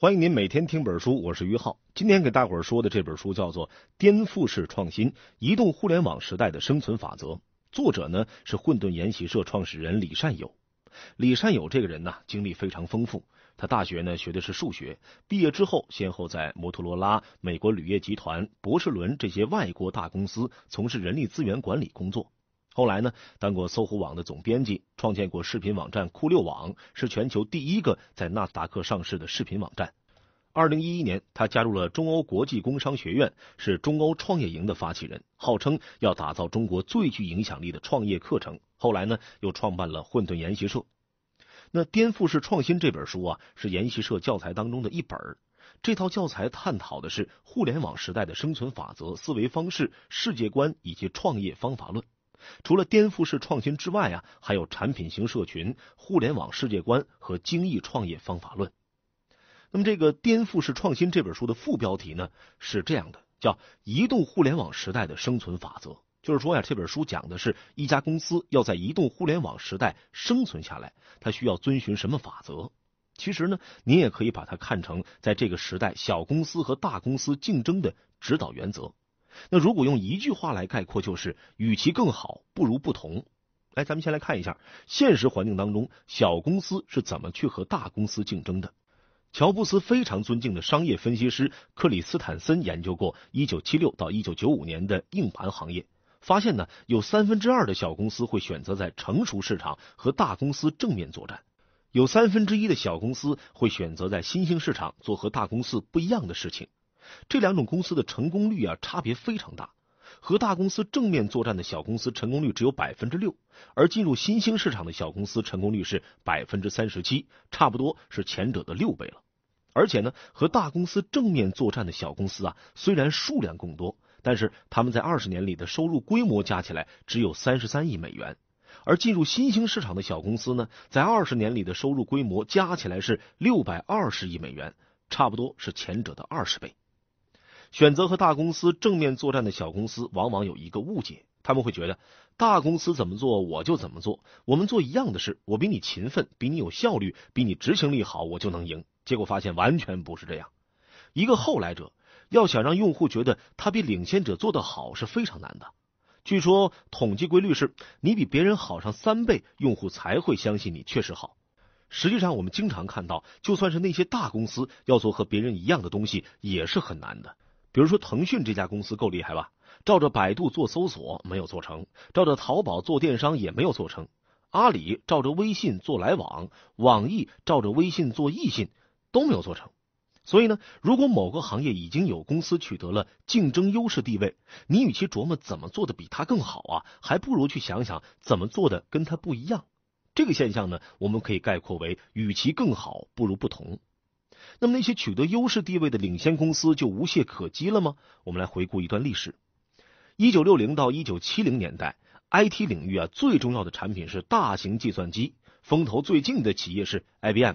欢迎您每天听本书，我是于浩。今天给大伙儿说的这本书叫做《颠覆式创新：移动互联网时代的生存法则》，作者呢是混沌研习社创始人李善友。李善友这个人呢，经历非常丰富。他大学呢学的是数学，毕业之后先后在摩托罗拉、美国铝业集团、博士伦这些外国大公司从事人力资源管理工作。后来呢，当过搜狐网的总编辑，创建过视频网站酷六网，是全球第一个在纳斯达克上市的视频网站。二零一一年，他加入了中欧国际工商学院，是中欧创业营的发起人，号称要打造中国最具影响力的创业课程。后来呢，又创办了混沌研习社。那《颠覆式创新》这本书啊，是研习社教材当中的一本。这套教材探讨的是互联网时代的生存法则、思维方式、世界观以及创业方法论。除了颠覆式创新之外啊，还有产品型社群、互联网世界观和精益创业方法论。那么，这个《颠覆式创新》这本书的副标题呢是这样的，叫《移动互联网时代的生存法则》。就是说呀，这本书讲的是一家公司要在移动互联网时代生存下来，它需要遵循什么法则？其实呢，你也可以把它看成在这个时代小公司和大公司竞争的指导原则。那如果用一句话来概括，就是与其更好，不如不同。来，咱们先来看一下现实环境当中小公司是怎么去和大公司竞争的。乔布斯非常尊敬的商业分析师克里斯坦森研究过1976到1995年的硬盘行业，发现呢，有三分之二的小公司会选择在成熟市场和大公司正面作战，有三分之一的小公司会选择在新兴市场做和大公司不一样的事情。这两种公司的成功率啊，差别非常大。和大公司正面作战的小公司成功率只有百分之六，而进入新兴市场的小公司成功率是百分之三十七，差不多是前者的六倍了。而且呢，和大公司正面作战的小公司啊，虽然数量更多，但是他们在二十年里的收入规模加起来只有三十三亿美元。而进入新兴市场的小公司呢，在二十年里的收入规模加起来是六百二十亿美元，差不多是前者的二十倍。选择和大公司正面作战的小公司，往往有一个误解，他们会觉得大公司怎么做我就怎么做，我们做一样的事，我比你勤奋，比你有效率，比你执行力好，我就能赢。结果发现完全不是这样。一个后来者要想让用户觉得他比领先者做得好是非常难的。据说统计规律是，你比别人好上三倍，用户才会相信你确实好。实际上，我们经常看到，就算是那些大公司要做和别人一样的东西，也是很难的。比如说，腾讯这家公司够厉害吧？照着百度做搜索没有做成，照着淘宝做电商也没有做成。阿里照着微信做来往，网易照着微信做易信都没有做成。所以呢，如果某个行业已经有公司取得了竞争优势地位，你与其琢磨怎么做的比他更好啊，还不如去想想怎么做的跟他不一样。这个现象呢，我们可以概括为：与其更好，不如不同。那么那些取得优势地位的领先公司就无懈可击了吗？我们来回顾一段历史：一九六零到一九七零年代，IT 领域啊最重要的产品是大型计算机，风头最劲的企业是 IBM。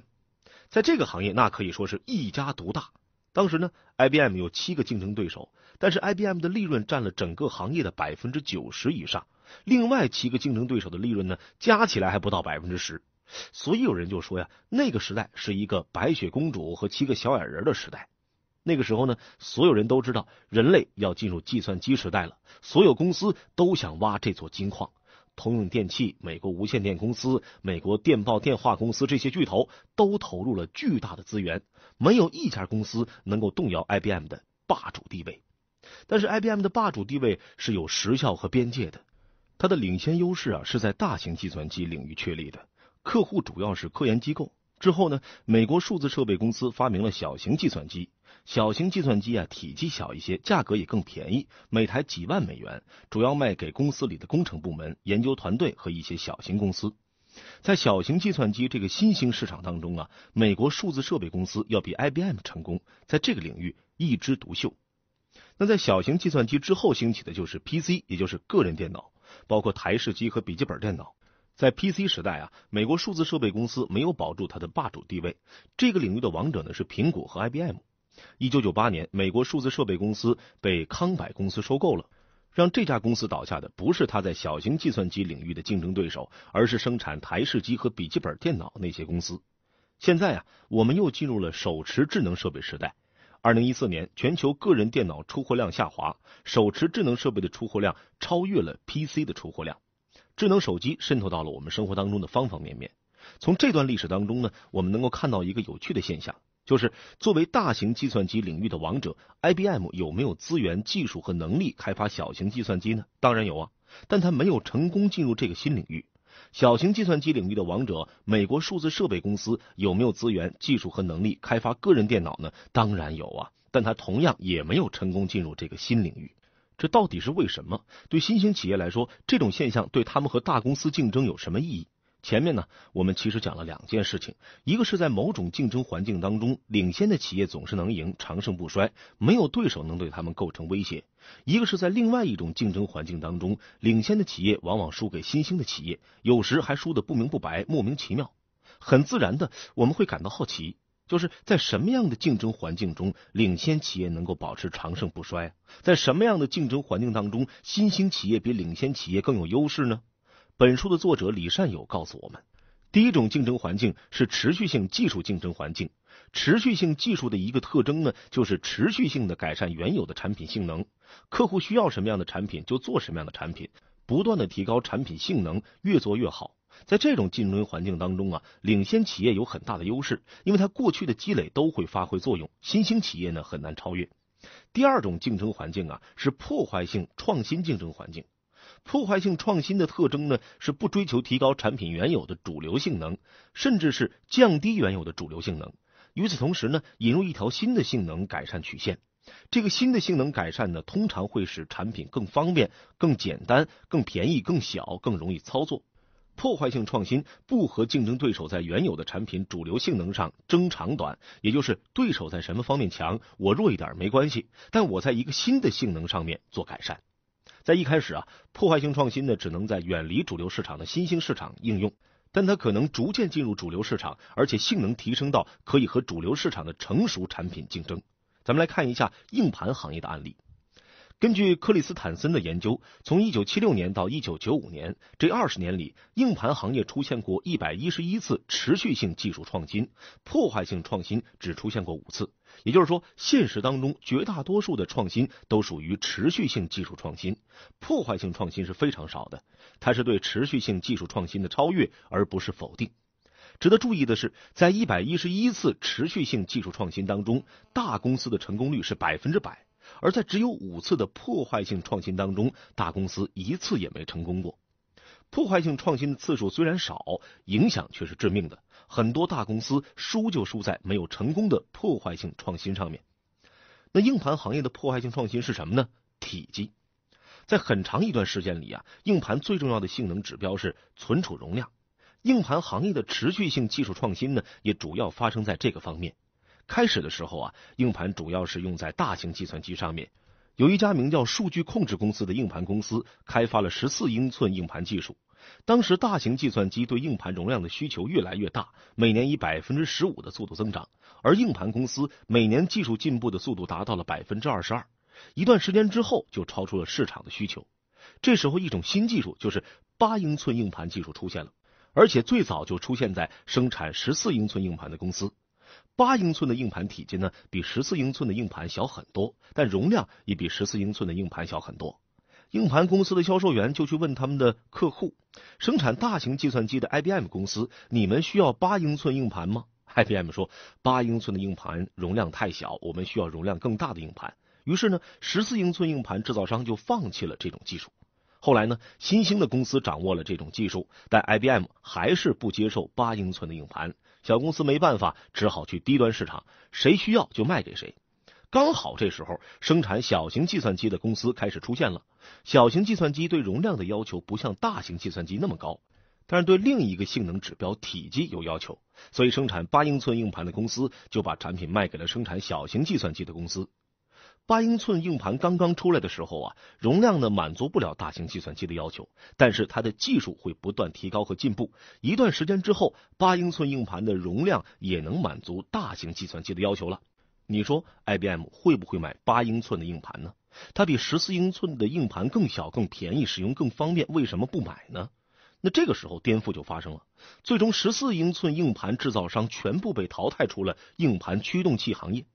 在这个行业，那可以说是一家独大。当时呢，IBM 有七个竞争对手，但是 IBM 的利润占了整个行业的百分之九十以上，另外七个竞争对手的利润呢，加起来还不到百分之十。所以有人就说呀，那个时代是一个白雪公主和七个小矮人的时代。那个时候呢，所有人都知道人类要进入计算机时代了，所有公司都想挖这座金矿。通用电气、美国无线电公司、美国电报电话公司这些巨头都投入了巨大的资源，没有一家公司能够动摇 IBM 的霸主地位。但是 IBM 的霸主地位是有时效和边界的，它的领先优势啊是在大型计算机领域确立的。客户主要是科研机构。之后呢，美国数字设备公司发明了小型计算机。小型计算机啊，体积小一些，价格也更便宜，每台几万美元，主要卖给公司里的工程部门、研究团队和一些小型公司。在小型计算机这个新兴市场当中啊，美国数字设备公司要比 IBM 成功，在这个领域一枝独秀。那在小型计算机之后兴起的就是 PC，也就是个人电脑，包括台式机和笔记本电脑。在 PC 时代啊，美国数字设备公司没有保住它的霸主地位。这个领域的王者呢是苹果和 IBM。一九九八年，美国数字设备公司被康柏公司收购了。让这家公司倒下的不是它在小型计算机领域的竞争对手，而是生产台式机和笔记本电脑那些公司。现在啊，我们又进入了手持智能设备时代。二零一四年，全球个人电脑出货量下滑，手持智能设备的出货量超越了 PC 的出货量。智能手机渗透到了我们生活当中的方方面面。从这段历史当中呢，我们能够看到一个有趣的现象，就是作为大型计算机领域的王者，IBM 有没有资源、技术和能力开发小型计算机呢？当然有啊，但它没有成功进入这个新领域。小型计算机领域的王者美国数字设备公司有没有资源、技术和能力开发个人电脑呢？当然有啊，但它同样也没有成功进入这个新领域。这到底是为什么？对新兴企业来说，这种现象对他们和大公司竞争有什么意义？前面呢，我们其实讲了两件事情，一个是在某种竞争环境当中，领先的企业总是能赢，长盛不衰，没有对手能对他们构成威胁；一个是在另外一种竞争环境当中，领先的企业往往输给新兴的企业，有时还输得不明不白，莫名其妙。很自然的，我们会感到好奇，就是在什么样的竞争环境中，领先企业能够保持长盛不衰？在什么样的竞争环境当中，新兴企业比领先企业更有优势呢？本书的作者李善友告诉我们，第一种竞争环境是持续性技术竞争环境。持续性技术的一个特征呢，就是持续性的改善原有的产品性能。客户需要什么样的产品，就做什么样的产品，不断的提高产品性能，越做越好。在这种竞争环境当中啊，领先企业有很大的优势，因为它过去的积累都会发挥作用。新兴企业呢，很难超越。第二种竞争环境啊，是破坏性创新竞争环境。破坏性创新的特征呢，是不追求提高产品原有的主流性能，甚至是降低原有的主流性能。与此同时呢，引入一条新的性能改善曲线。这个新的性能改善呢，通常会使产品更方便、更简单、更便宜、更小、更容易操作。破坏性创新不和竞争对手在原有的产品主流性能上争长短，也就是对手在什么方面强，我弱一点没关系，但我在一个新的性能上面做改善。在一开始啊，破坏性创新呢，只能在远离主流市场的新兴市场应用，但它可能逐渐进入主流市场，而且性能提升到可以和主流市场的成熟产品竞争。咱们来看一下硬盘行业的案例。根据克里斯坦森的研究，从一九七六年到一九九五年这二十年里，硬盘行业出现过一百一十一次持续性技术创新，破坏性创新只出现过五次。也就是说，现实当中绝大多数的创新都属于持续性技术创新，破坏性创新是非常少的。它是对持续性技术创新的超越，而不是否定。值得注意的是，在一百一十一次持续性技术创新当中，大公司的成功率是百分之百。而在只有五次的破坏性创新当中，大公司一次也没成功过。破坏性创新的次数虽然少，影响却是致命的。很多大公司输就输在没有成功的破坏性创新上面。那硬盘行业的破坏性创新是什么呢？体积。在很长一段时间里啊，硬盘最重要的性能指标是存储容量。硬盘行业的持续性技术创新呢，也主要发生在这个方面。开始的时候啊，硬盘主要是用在大型计算机上面。有一家名叫数据控制公司的硬盘公司开发了十四英寸硬盘技术。当时大型计算机对硬盘容量的需求越来越大，每年以百分之十五的速度增长，而硬盘公司每年技术进步的速度达到了百分之二十二。一段时间之后，就超出了市场的需求。这时候，一种新技术就是八英寸硬盘技术出现了，而且最早就出现在生产十四英寸硬盘的公司。八英寸的硬盘体积呢，比十四英寸的硬盘小很多，但容量也比十四英寸的硬盘小很多。硬盘公司的销售员就去问他们的客户：生产大型计算机的 IBM 公司，你们需要八英寸硬盘吗？IBM 说：八英寸的硬盘容量太小，我们需要容量更大的硬盘。于是呢，十四英寸硬盘制造商就放弃了这种技术。后来呢，新兴的公司掌握了这种技术，但 IBM 还是不接受八英寸的硬盘。小公司没办法，只好去低端市场，谁需要就卖给谁。刚好这时候，生产小型计算机的公司开始出现了。小型计算机对容量的要求不像大型计算机那么高，但是对另一个性能指标体积有要求，所以生产八英寸硬盘的公司就把产品卖给了生产小型计算机的公司。八英寸硬盘刚刚出来的时候啊，容量呢满足不了大型计算机的要求，但是它的技术会不断提高和进步。一段时间之后，八英寸硬盘的容量也能满足大型计算机的要求了。你说 IBM 会不会买八英寸的硬盘呢？它比十四英寸的硬盘更小、更便宜、使用更方便，为什么不买呢？那这个时候颠覆就发生了，最终十四英寸硬盘制造商全部被淘汰出了硬盘驱动器行业。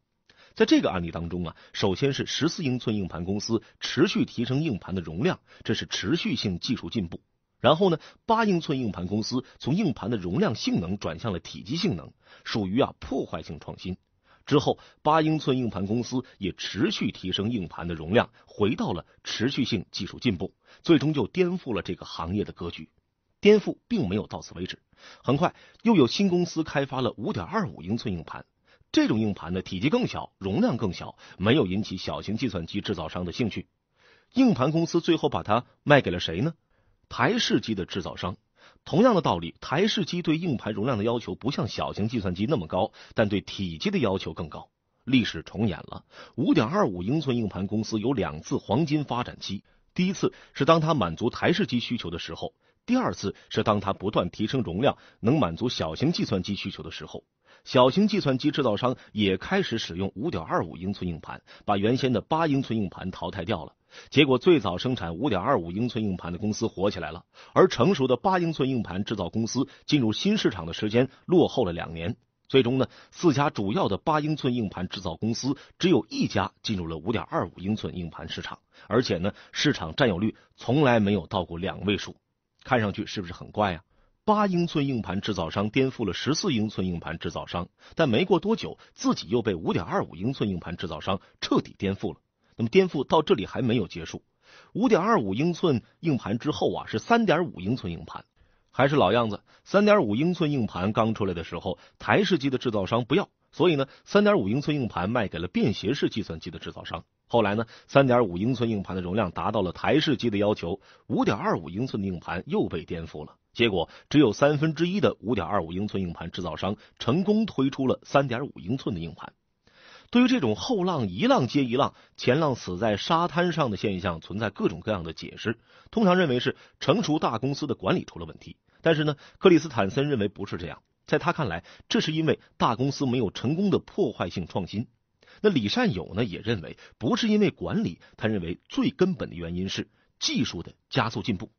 在这个案例当中啊，首先是十四英寸硬盘公司持续提升硬盘的容量，这是持续性技术进步。然后呢，八英寸硬盘公司从硬盘的容量性能转向了体积性能，属于啊破坏性创新。之后，八英寸硬盘公司也持续提升硬盘的容量，回到了持续性技术进步，最终就颠覆了这个行业的格局。颠覆并没有到此为止，很快又有新公司开发了五点二五英寸硬盘。这种硬盘呢体积更小，容量更小，没有引起小型计算机制造商的兴趣。硬盘公司最后把它卖给了谁呢？台式机的制造商。同样的道理，台式机对硬盘容量的要求不像小型计算机那么高，但对体积的要求更高。历史重演了，五点二五英寸硬盘公司有两次黄金发展期。第一次是当它满足台式机需求的时候。第二次是当它不断提升容量，能满足小型计算机需求的时候，小型计算机制造商也开始使用五点二五英寸硬盘，把原先的八英寸硬盘淘汰掉了。结果，最早生产五点二五英寸硬盘的公司火起来了，而成熟的八英寸硬盘制造公司进入新市场的时间落后了两年。最终呢，四家主要的八英寸硬盘制造公司只有一家进入了五点二五英寸硬盘市场，而且呢，市场占有率从来没有到过两位数。看上去是不是很怪呀？八英寸硬盘制造商颠覆了十四英寸硬盘制造商，但没过多久，自己又被五点二五英寸硬盘制造商彻底颠覆了。那么颠覆到这里还没有结束，五点二五英寸硬盘之后啊，是三点五英寸硬盘，还是老样子。三点五英寸硬盘刚出来的时候，台式机的制造商不要，所以呢，三点五英寸硬盘卖给了便携式计算机的制造商。后来呢，三点五英寸硬盘的容量达到了台式机的要求，五点二五英寸的硬盘又被颠覆了。结果只有三分之一的五点二五英寸硬盘制造商成功推出了三点五英寸的硬盘。对于这种后浪一浪接一浪，前浪死在沙滩上的现象，存在各种各样的解释。通常认为是成熟大公司的管理出了问题，但是呢，克里斯坦森认为不是这样。在他看来，这是因为大公司没有成功的破坏性创新。那李善友呢也认为不是因为管理，他认为最根本的原因是技术的加速进步。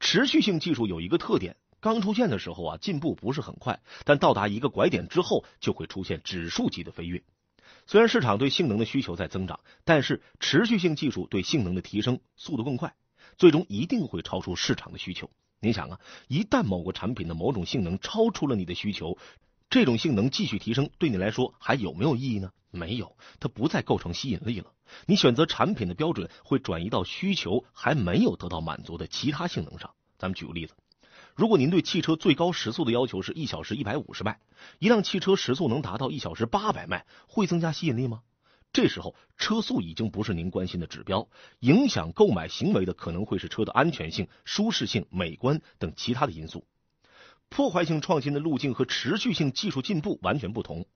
持续性技术有一个特点，刚出现的时候啊进步不是很快，但到达一个拐点之后就会出现指数级的飞跃。虽然市场对性能的需求在增长，但是持续性技术对性能的提升速度更快，最终一定会超出市场的需求。你想啊，一旦某个产品的某种性能超出了你的需求，这种性能继续提升对你来说还有没有意义呢？没有，它不再构成吸引力了。你选择产品的标准会转移到需求还没有得到满足的其他性能上。咱们举个例子，如果您对汽车最高时速的要求是一小时一百五十迈，一辆汽车时速能达到一小时八百迈，会增加吸引力吗？这时候车速已经不是您关心的指标，影响购买行为的可能会是车的安全性、舒适性、美观等其他的因素。破坏性创新的路径和持续性技术进步完全不同。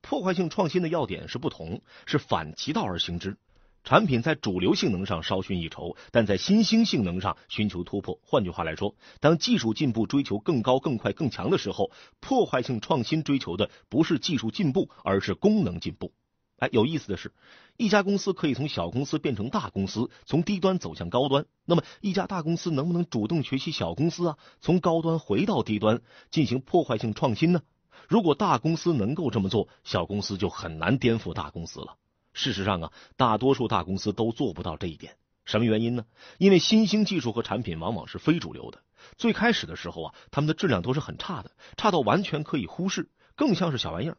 破坏性创新的要点是不同，是反其道而行之。产品在主流性能上稍逊一筹，但在新兴性能上寻求突破。换句话来说，当技术进步追求更高、更快、更强的时候，破坏性创新追求的不是技术进步，而是功能进步。哎，有意思的是，一家公司可以从小公司变成大公司，从低端走向高端。那么，一家大公司能不能主动学习小公司啊，从高端回到低端，进行破坏性创新呢？如果大公司能够这么做，小公司就很难颠覆大公司了。事实上啊，大多数大公司都做不到这一点。什么原因呢？因为新兴技术和产品往往是非主流的。最开始的时候啊，他们的质量都是很差的，差到完全可以忽视，更像是小玩意儿。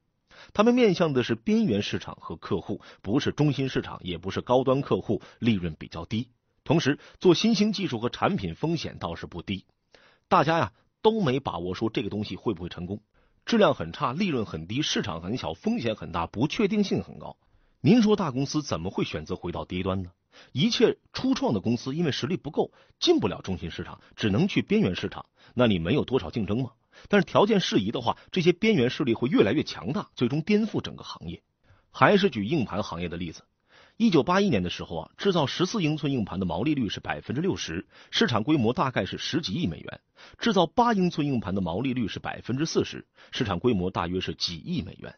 他们面向的是边缘市场和客户，不是中心市场，也不是高端客户，利润比较低。同时，做新兴技术和产品风险倒是不低。大家呀都没把握说这个东西会不会成功。质量很差，利润很低，市场很小，风险很大，不确定性很高。您说大公司怎么会选择回到低端呢？一切初创的公司因为实力不够，进不了中心市场，只能去边缘市场。那你没有多少竞争吗？但是条件适宜的话，这些边缘势力会越来越强大，最终颠覆整个行业。还是举硬盘行业的例子。一九八一年的时候啊，制造十四英寸硬盘的毛利率是百分之六十，市场规模大概是十几亿美元；制造八英寸硬盘的毛利率是百分之四十，市场规模大约是几亿美元。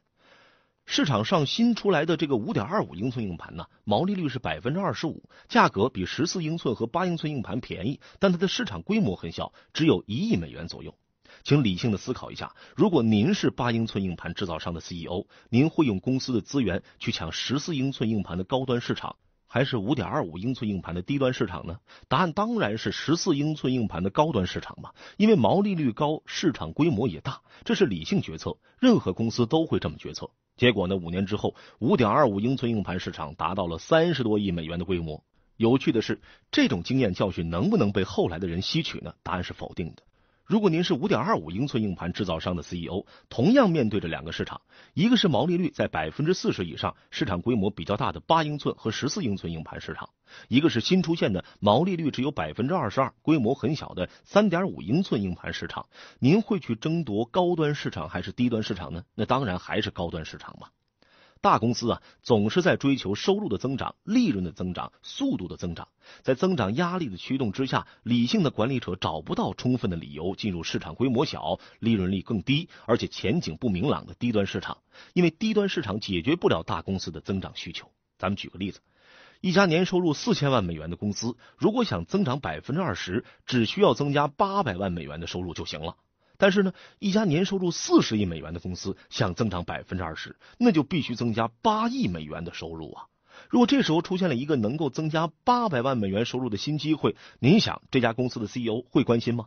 市场上新出来的这个五点二五英寸硬盘呢，毛利率是百分之二十五，价格比十四英寸和八英寸硬盘便宜，但它的市场规模很小，只有一亿美元左右。请理性的思考一下，如果您是八英寸硬盘制造商的 CEO，您会用公司的资源去抢十四英寸硬盘的高端市场，还是五点二五英寸硬盘的低端市场呢？答案当然是十四英寸硬盘的高端市场嘛，因为毛利率高，市场规模也大，这是理性决策，任何公司都会这么决策。结果呢，五年之后，五点二五英寸硬盘市场达到了三十多亿美元的规模。有趣的是，这种经验教训能不能被后来的人吸取呢？答案是否定的。如果您是五点二五英寸硬盘制造商的 CEO，同样面对着两个市场，一个是毛利率在百分之四十以上、市场规模比较大的八英寸和十四英寸硬盘市场，一个是新出现的毛利率只有百分之二十二、规模很小的三点五英寸硬盘市场，您会去争夺高端市场还是低端市场呢？那当然还是高端市场嘛。大公司啊，总是在追求收入的增长、利润的增长、速度的增长。在增长压力的驱动之下，理性的管理者找不到充分的理由进入市场规模小、利润率更低，而且前景不明朗的低端市场，因为低端市场解决不了大公司的增长需求。咱们举个例子，一家年收入四千万美元的公司，如果想增长百分之二十，只需要增加八百万美元的收入就行了。但是呢，一家年收入四十亿美元的公司想增长百分之二十，那就必须增加八亿美元的收入啊！如果这时候出现了一个能够增加八百万美元收入的新机会，您想这家公司的 CEO 会关心吗？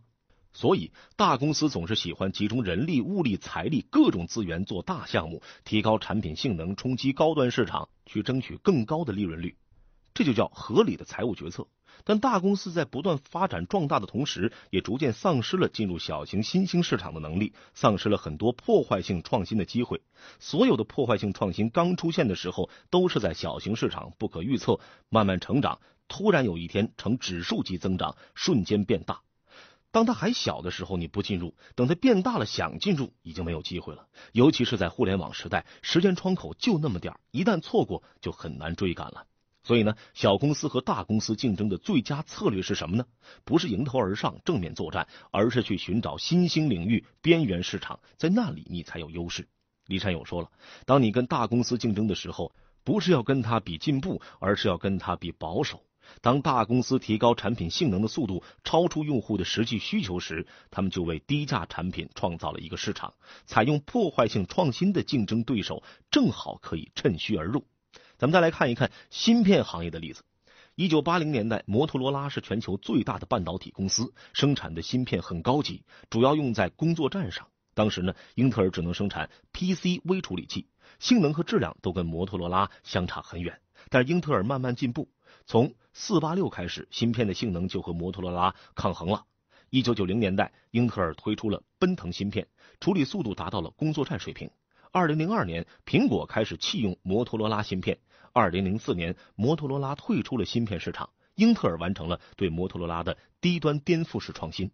所以，大公司总是喜欢集中人力、物力、财力各种资源做大项目，提高产品性能，冲击高端市场，去争取更高的利润率，这就叫合理的财务决策。但大公司在不断发展壮大的同时，也逐渐丧失了进入小型新兴市场的能力，丧失了很多破坏性创新的机会。所有的破坏性创新刚出现的时候，都是在小型市场，不可预测，慢慢成长，突然有一天呈指数级增长，瞬间变大。当它还小的时候，你不进入；等它变大了，想进入已经没有机会了。尤其是在互联网时代，时间窗口就那么点儿，一旦错过，就很难追赶了。所以呢，小公司和大公司竞争的最佳策略是什么呢？不是迎头而上正面作战，而是去寻找新兴领域、边缘市场，在那里你才有优势。李善友说了，当你跟大公司竞争的时候，不是要跟他比进步，而是要跟他比保守。当大公司提高产品性能的速度超出用户的实际需求时，他们就为低价产品创造了一个市场。采用破坏性创新的竞争对手，正好可以趁虚而入。咱们再来看一看芯片行业的例子。一九八零年代，摩托罗拉是全球最大的半导体公司，生产的芯片很高级，主要用在工作站上。当时呢，英特尔只能生产 PC 微处理器，性能和质量都跟摩托罗拉相差很远。但是英特尔慢慢进步，从四八六开始，芯片的性能就和摩托罗拉抗衡了。一九九零年代，英特尔推出了奔腾芯片，处理速度达到了工作站水平。二零零二年，苹果开始弃用摩托罗拉芯片。二零零四年，摩托罗拉退出了芯片市场，英特尔完成了对摩托罗拉的低端颠覆式创新。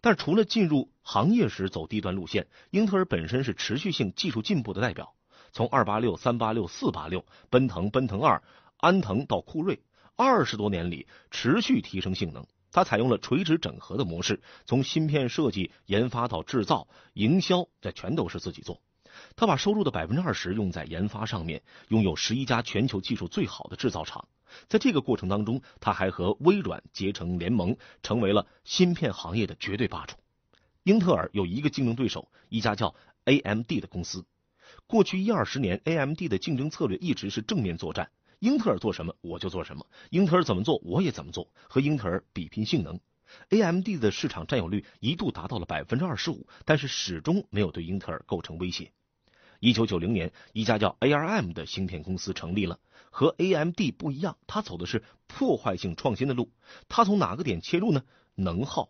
但除了进入行业时走低端路线，英特尔本身是持续性技术进步的代表。从二八六、三八六、四八六、奔腾、奔腾二、安腾到酷睿，二十多年里持续提升性能。它采用了垂直整合的模式，从芯片设计、研发到制造、营销，这全都是自己做。他把收入的百分之二十用在研发上面，拥有十一家全球技术最好的制造厂。在这个过程当中，他还和微软结成联盟，成为了芯片行业的绝对霸主。英特尔有一个竞争对手，一家叫 AMD 的公司。过去一二十年，AMD 的竞争策略一直是正面作战，英特尔做什么我就做什么，英特尔怎么做我也怎么做，和英特尔比拼性能。AMD 的市场占有率一度达到了百分之二十五，但是始终没有对英特尔构成威胁。一九九零年，一家叫 ARM 的芯片公司成立了。和 AMD 不一样，它走的是破坏性创新的路。它从哪个点切入呢？能耗。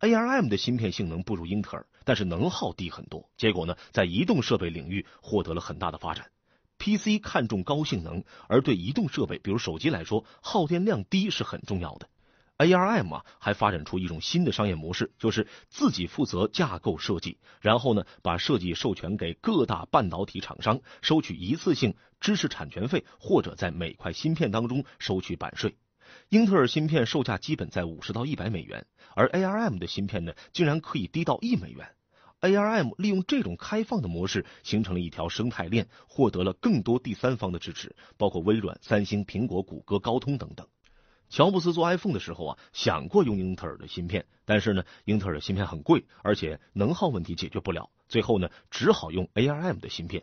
ARM 的芯片性能不如英特尔，但是能耗低很多。结果呢，在移动设备领域获得了很大的发展。PC 看重高性能，而对移动设备，比如手机来说，耗电量低是很重要的。ARM 啊，还发展出一种新的商业模式，就是自己负责架构设计，然后呢，把设计授权给各大半导体厂商，收取一次性知识产权费，或者在每块芯片当中收取版税。英特尔芯片售价基本在五十到一百美元，而 ARM 的芯片呢，竟然可以低到一美元。ARM 利用这种开放的模式，形成了一条生态链，获得了更多第三方的支持，包括微软、三星、苹果、谷歌、高通等等。乔布斯做 iPhone 的时候啊，想过用英特尔的芯片，但是呢，英特尔的芯片很贵，而且能耗问题解决不了，最后呢，只好用 ARM 的芯片。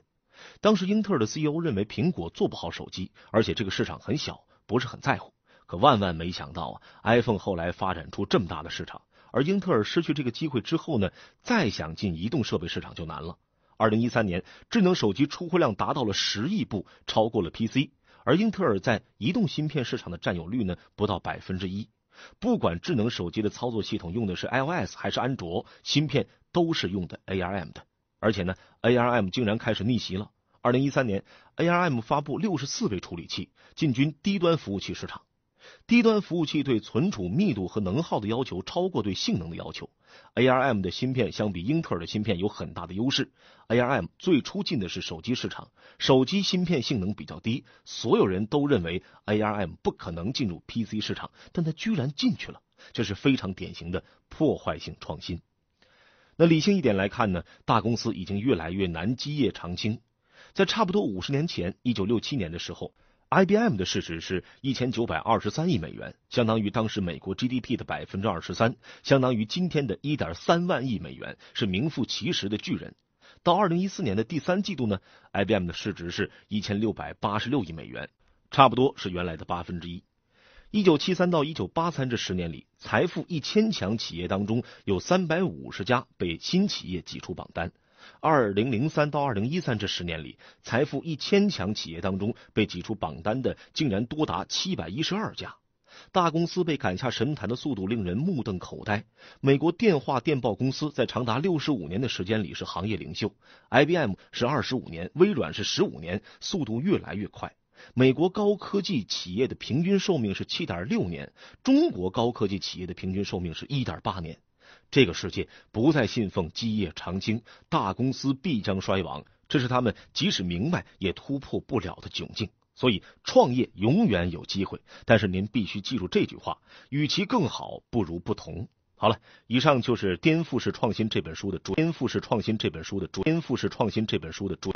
当时英特尔的 CEO 认为苹果做不好手机，而且这个市场很小，不是很在乎。可万万没想到啊，iPhone 后来发展出这么大的市场。而英特尔失去这个机会之后呢，再想进移动设备市场就难了。二零一三年，智能手机出货量达到了十亿部，超过了 PC。而英特尔在移动芯片市场的占有率呢，不到百分之一。不管智能手机的操作系统用的是 iOS 还是安卓，芯片都是用的 ARM 的。而且呢，ARM 竟然开始逆袭了。二零一三年，ARM 发布六十四位处理器，进军低端服务器市场。低端服务器对存储密度和能耗的要求超过对性能的要求。ARM 的芯片相比英特尔的芯片有很大的优势。ARM 最初进的是手机市场，手机芯片性能比较低，所有人都认为 ARM 不可能进入 PC 市场，但它居然进去了，这是非常典型的破坏性创新。那理性一点来看呢，大公司已经越来越难基业长青。在差不多五十年前，一九六七年的时候。IBM 的市值是一千九百二十三亿美元，相当于当时美国 GDP 的百分之二十三，相当于今天的一点三万亿美元，是名副其实的巨人。到二零一四年的第三季度呢，IBM 的市值是一千六百八十六亿美元，差不多是原来的八分之一。一九七三到一九八三这十年里，财富一千强企业当中有三百五十家被新企业挤出榜单。二零零三到二零一三这十年里，财富一千强企业当中被挤出榜单的竟然多达七百一十二家，大公司被赶下神坛的速度令人目瞪口呆。美国电话电报公司在长达六十五年的时间里是行业领袖，IBM 是二十五年，微软是十五年，速度越来越快。美国高科技企业的平均寿命是七点六年，中国高科技企业的平均寿命是一点八年。这个世界不再信奉基业长青，大公司必将衰亡，这是他们即使明白也突破不了的窘境。所以，创业永远有机会，但是您必须记住这句话：与其更好，不如不同。好了，以上就是《颠覆式创新》这本书的主，《颠覆式创新》这本书的主，《颠覆式创新》这本书的主。